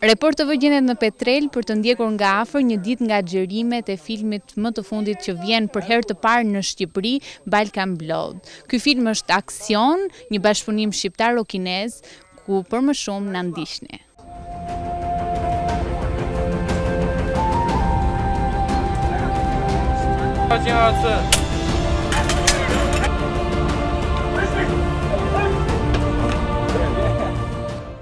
Report TV gjendet në Petrel për të ndjekur nga afër një ditë nga xhirimet e filmit më të fundit që vjen për herë të parë në Shqipëri, Balkan Blood. Ky film është aksion, një bashkëpunim shqiptaro-kinez, ku për më shumë na ndiqni.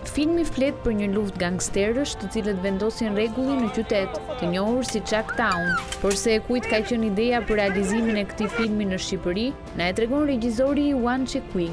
Filmi flet për një luftë gangsterësh të cilët vendosin rregullin në qytet, të njohur si Chuck Town. Porse e kujt ka qenë ideja për realizimin e këtij filmi në Shqipëri, na e tregon regjizori Iwan Çekui.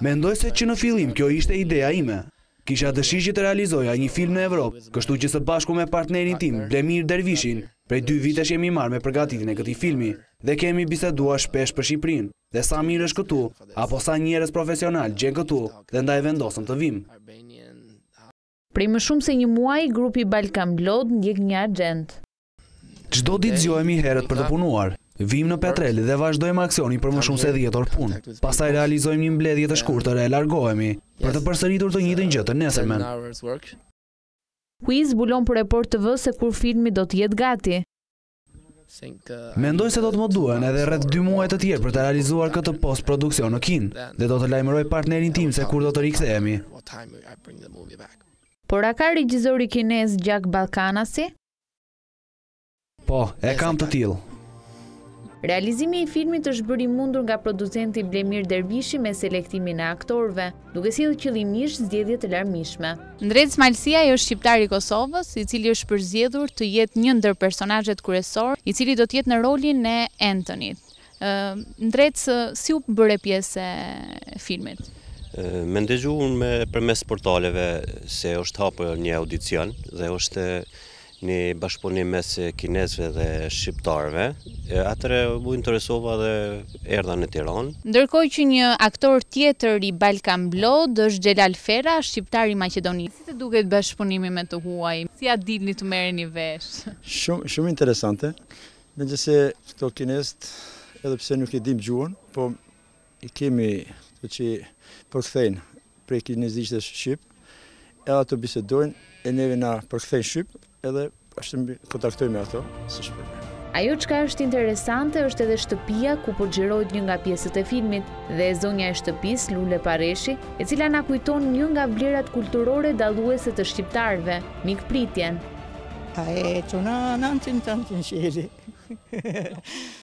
Mendoj se që në fillim kjo ishte ideja ime. Kisha dëshirë që të realizoja një film në Evropë, kështu që së bashku me partnerin tim, Blemir Dervishin, Prej dy vitesh jemi marrë me përgatitjen e këtij filmi dhe kemi biseduar shpesh për Shqipërinë dhe sa mirë është këtu apo sa njerëz profesionalë gjen këtu dhe ndaj vendosëm të vijmë. Prej më shumë se një muaji grupi i Balkan Blood ndjek një axhendë. Çdo ditë zgjohemi herët për të punuar, vijmë në Petrel dhe vazhdojmë aksionin për më shumë se dhjetë orë punë. Pastaj realizojmë një mbledhje të shkurtër e largohemi, për të përsëritur të njëjtën gjë të nesërmen. Kui zbulon për Report TV se kur filmi do të jetë gati. Mendoj se do të më duhen edhe rreth dy muaj të tjerë për të realizuar këtë post-produksion në Kinë dhe do të lajmëroj partnerin tim se kur do të rikthehemi. Por a ka regjizori kinez gjak ballkanasi? Po, e kam të tillë. Realizimi i filmit është bërë i mundur nga producenti Blemir Dervishi me selektimin e aktorëve, duke sjellë qëllimisht zgjedhje të larmishme. Ndrec Malsia është shqiptar i Kosovës, i cili është përzgjedhur të jetë një ndër personazhet kryesorë, i cili do të jetë në rolin e Anthony-t. Ndrec, si u bëre pjesë e filmit? E ndëgjova nëpërmes portaleve se është hapë një audicion dhe është një bashkëpunim mes kinezëve dhe shqiptarëve, atëherë u interesova dhe erdha në Tiranë. Ndërkohë që një aktor tjetër i Balkan Blood është Xhelal Ferra, shqiptar i Maqedonisë. Si të duket bashkëpunimi me të huaj? Si ia dilni të merreni vesh? Shumë, shumë interesante. Megjithëse këta kinezët, edhe pse nuk i dimë gjuhën, po I kemi ato që përkthejnë prej kinezishtesh shqip, e ato bisedojnë, e neve na përkthejnë shqip, edhe ashtu kontaktojmë me ato, së shpërme. Ajo çka është interesante është edhe shtëpia ku po xhirohet një nga pjesët e filmit dhe e zonja e shtëpisë Lule Pareshi, e cila na kujton një nga vlerat kulturore dalluese të shqiptarëve, mikpritjen. A e quna në antin të antin shili.